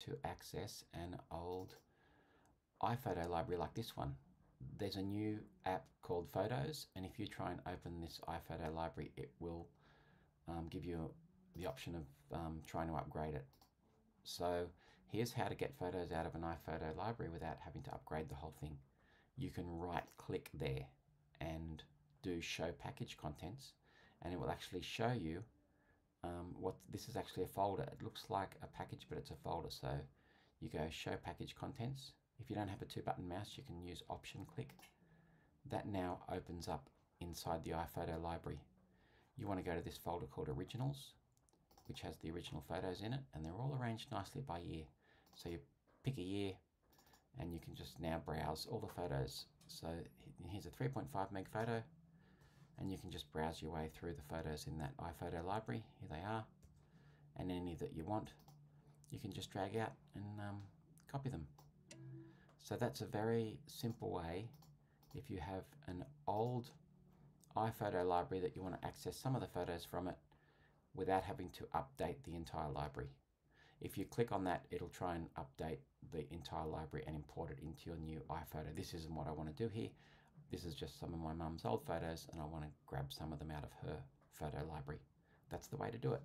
to access an old iPhoto library like this one. There's a new app called Photos, and if you try and open this iPhoto library, it will um, give you the option of um, trying to upgrade it. So here's how to get photos out of an iPhoto library without having to upgrade the whole thing. You can right click there and do show package contents and it will actually show you um, what this is actually a folder. It looks like a package, but it's a folder. So you go show package contents. If you don't have a two button mouse, you can use option click. That now opens up inside the iPhoto library. You want to go to this folder called originals, which has the original photos in it, and they're all arranged nicely by year. So you pick a year, and you can just now browse all the photos. So here's a 3.5 meg photo, and you can just browse your way through the photos in that iPhoto library. Here they are. And any that you want, you can just drag out and um, copy them. So that's a very simple way if you have an old iPhoto library that you want to access some of the photos from it without having to update the entire library. If you click on that, it'll try and update the entire library and import it into your new iPhoto. This isn't what I want to do here. This is just some of my mum's old photos and I want to grab some of them out of her photo library. That's the way to do it.